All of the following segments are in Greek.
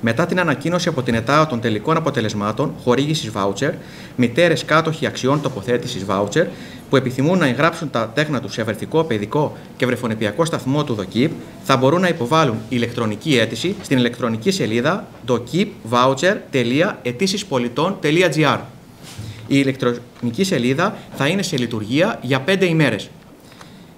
Μετά την ανακοίνωση από την ΕΤΑ των τελικών αποτελεσμάτων χορήγησης βάουτσερ, μητέρες κάτοχοι αξιών τοποθέτησης βάουτσερ που επιθυμούν να εγγράψουν τα τέχνα τους σε βρεφικό, παιδικό και βρεφονεπιακό σταθμό του ΔΟΚΙΠ θα μπορούν να υποβάλουν ηλεκτρονική αίτηση στην ηλεκτρονική σελίδα dokipvoucher.aetisispoliton.gr. Η ηλεκτρονική σελίδα θα είναι σε λειτουργία για 5 ημέρες.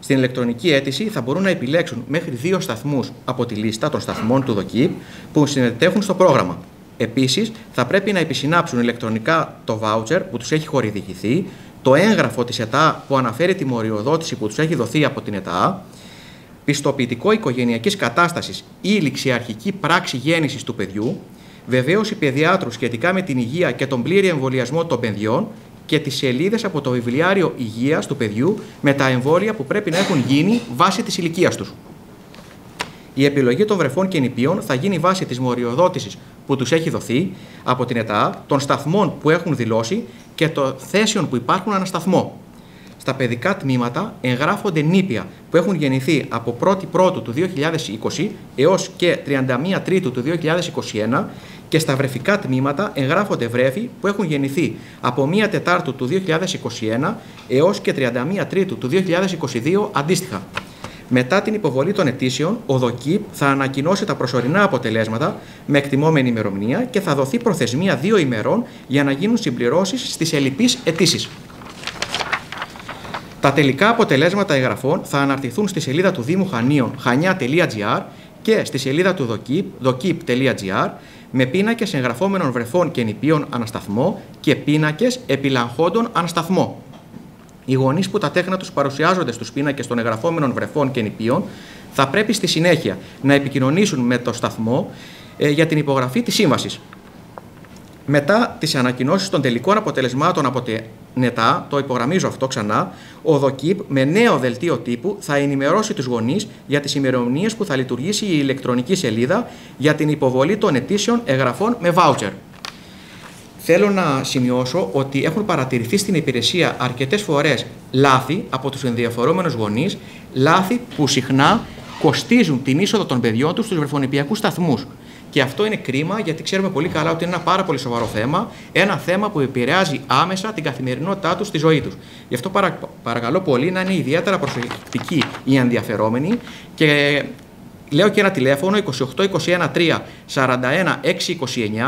Στην ηλεκτρονική αίτηση θα μπορούν να επιλέξουν μέχρι δύο σταθμούς από τη λίστα των σταθμών του ΔΟΚΙΠ που συμμετέχουν στο πρόγραμμα. Επίσης, θα πρέπει να επισυνάψουν ηλεκτρονικά το voucher που τους έχει χορηγηθεί, το έγγραφο της ΕΤΑ που αναφέρει τη μοριοδότηση που τους έχει δοθεί από την ΕΤΑ, πιστοποιητικό οικογενειακής κατάστασης ή ληξιαρχική πράξη γέννησης του παιδιού, βεβαίωση παιδιάτρους σχετικά με την υγεία και τον πλήρη εμβολιασμό των παιδιών και τις σελίδες από το βιβλιάριο υγείας του παιδιού με τα εμβόλια που πρέπει να έχουν γίνει βάσει της ηλικίας τους. Η επιλογή των βρεφών και νηπίων θα γίνει βάσει της μοριοδότησης που τους έχει δοθεί από την ΕΤΑ, των σταθμών που έχουν δηλώσει και των θέσεων που υπάρχουν ανασταθμό. Στα παιδικά τμήματα εγγράφονται νήπια που έχουν γεννηθεί από 1η Πρώτου του 2020 έως και 31 Τρίτου του 2021 και στα βρεφικά τμήματα εγγράφονται βρέφη που έχουν γεννηθεί από 1 Τετάρτου του 2021 έως και 31 Τρίτου του 2022 αντίστοιχα. Μετά την υποβολή των αιτήσεων, ο ΔΟΚΙΠ θα ανακοινώσει τα προσωρινά αποτελέσματα με εκτιμόμενη ημερομηνία και θα δοθεί προθεσμία δύο ημερών για να γίνουν συμπληρώσεις στις ελλειπείς αιτήσεις. Τα τελικά αποτελέσματα εγγραφών θα αναρτηθούν στη σελίδα του Δήμου Χανίων χανιά.gr και στη σελίδα του ΔΟΚΙΠ, dokip.gr με πίνακες εγγραφόμενων βρεφών και νηπίων ανασταθμό και πίνακες επιλαγχόντων ανασταθμό. Οι γονείς που τα τέχνα τους παρουσιάζονται στους πίνακες των εγγραφόμενων βρεφών και νηπίων θα πρέπει στη συνέχεια να επικοινωνήσουν με το σταθμό ε, για την υπογραφή της σύμβασης. Μετά τις ανακοινώσεις των τελικών αποτελεσμάτων από την ΕΤΑ, το υπογραμμίζω αυτό ξανά, ο ΔΟΚΙΠ με νέο δελτίο τύπου θα ενημερώσει τους γονείς για τις ημερομηνίες που θα λειτουργήσει η ηλεκτρονική σελίδα για την υποβολή των αιτήσεων εγγραφών με βάουτσερ. Θέλω να σημειώσω ότι έχουν παρατηρηθεί στην υπηρεσία αρκετές φορές λάθη από τους ενδιαφερόμενους γονείς, λάθη που συχνά κοστίζουν την είσοδο των παιδιών τους στους βρεφονιπιακούς σταθμούς. Και αυτό είναι κρίμα γιατί ξέρουμε πολύ καλά ότι είναι ένα πάρα πολύ σοβαρό θέμα, ένα θέμα που επηρεάζει άμεσα την καθημερινότητά τους στη ζωή τους. Γι' αυτό παρα, παρακαλώ πολύ να είναι ιδιαίτερα προσεκτικοί οι ενδιαφερόμενοι και λέω και ένα τηλέφωνο 28 21 3 41 6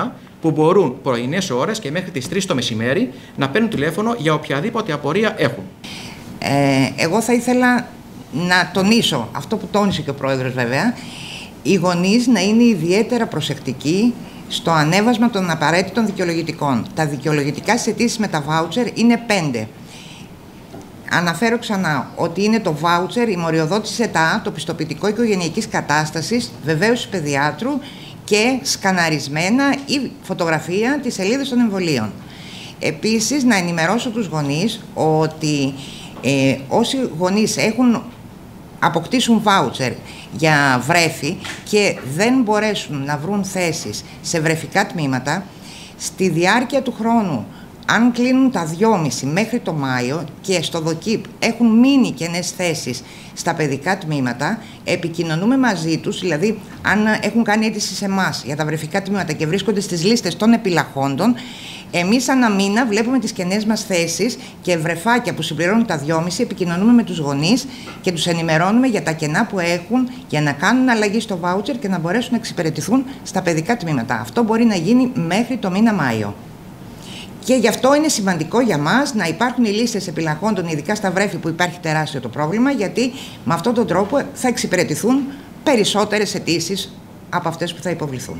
29 που μπορούν πρωινές ώρες και μέχρι τις 3 το μεσημέρι να παίρνουν τηλέφωνο για οποιαδήποτε απορία έχουν. Ε, εγώ θα ήθελα να τονίσω αυτό που τόνισε και ο Πρόεδρος βέβαια, οι γονείς να είναι ιδιαίτερα προσεκτικοί στο ανέβασμα των απαραίτητων δικαιολογητικών. Τα δικαιολογητικά σε αιτήσει με τα βάουτσερ είναι πέντε. Αναφέρω ξανά ότι είναι το βάουτσερ, η μοριοδότηση ΕΤΑ, το πιστοποιητικό οικογενειακής κατάστασης, βεβαίωση παιδιάτρου και σκαναρισμένα ή φωτογραφία της σελίδας των εμβολίων. Επίσης, να ενημερώσω τους γονείς ότι ε, όσοι γονείς έχουν αποκτήσουν βάουτσερ για βρέφη και δεν μπορέσουν να βρουν θέσεις σε βρεφικά τμήματα, στη διάρκεια του χρόνου, αν κλείνουν τα δυόμιση μέχρι το Μάιο και στο ΔΟΚΙΠ έχουν μείνει κενές θέσεις στα παιδικά τμήματα, επικοινωνούμε μαζί τους, δηλαδή αν έχουν κάνει αίτηση σε εμάς για τα βρεφικά τμήματα και βρίσκονται στις λίστες των επιλαχόντων, Εμείς ανά μήνα βλέπουμε τις κενές μας θέσεις και βρεφάκια που συμπληρώνουν τα δυόμιση, επικοινωνούμε με τους γονείς και τους ενημερώνουμε για τα κενά που έχουν για να κάνουν αλλαγή στο βάουτσερ και να μπορέσουν να εξυπηρετηθούν στα παιδικά τμήματα. Αυτό μπορεί να γίνει μέχρι το μήνα Μάιο. Και γι' αυτό είναι σημαντικό για μας να υπάρχουν οι λίστες επιλαχόντων, ειδικά στα βρέφη που υπάρχει τεράστιο το πρόβλημα, γιατί με αυτόν τον τρόπο θα εξυπηρετηθούν περισσότερες αιτήσεις από αυτές που θα υποβληθούν.